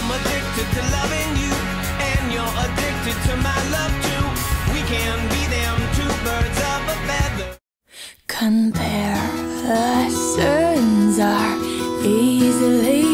I'm addicted to loving you, and you're addicted to my love too. We can be them two birds of a feather. Compare lessons are easily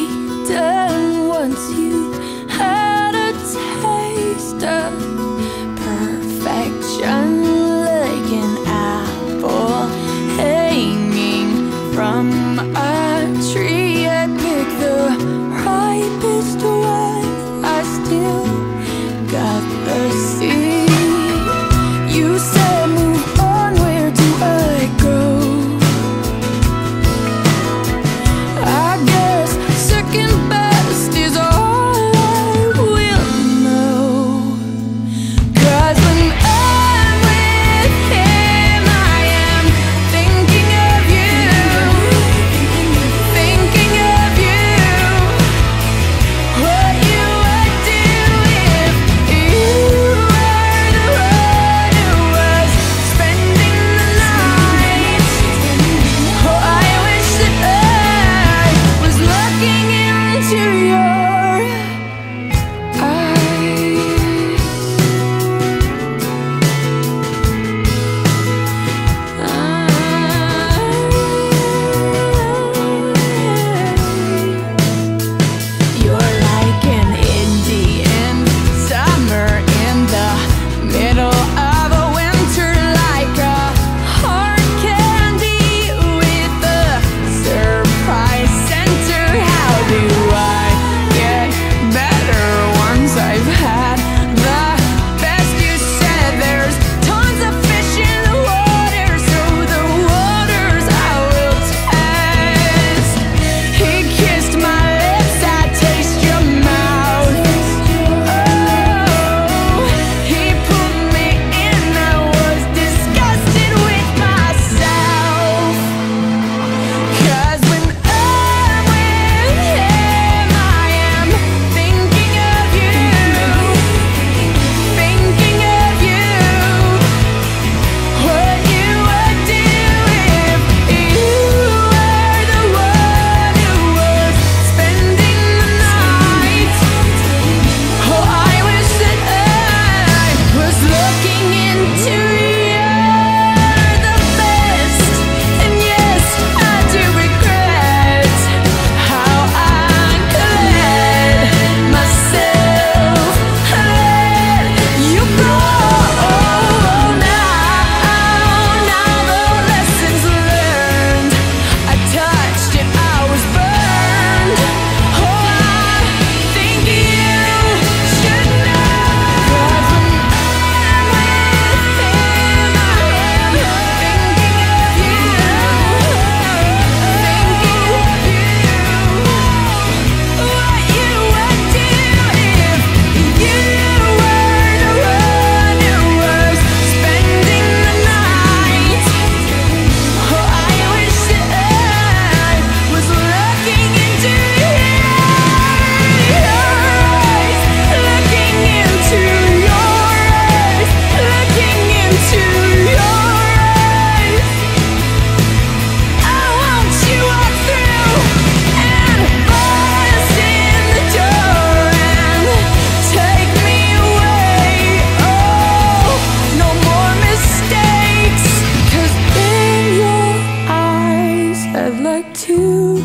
I'd like to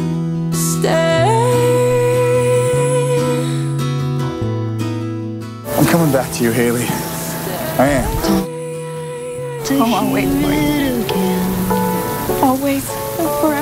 stay. I'm coming back to you, Haley. I am. Oh, I'll wait for you. Always forever.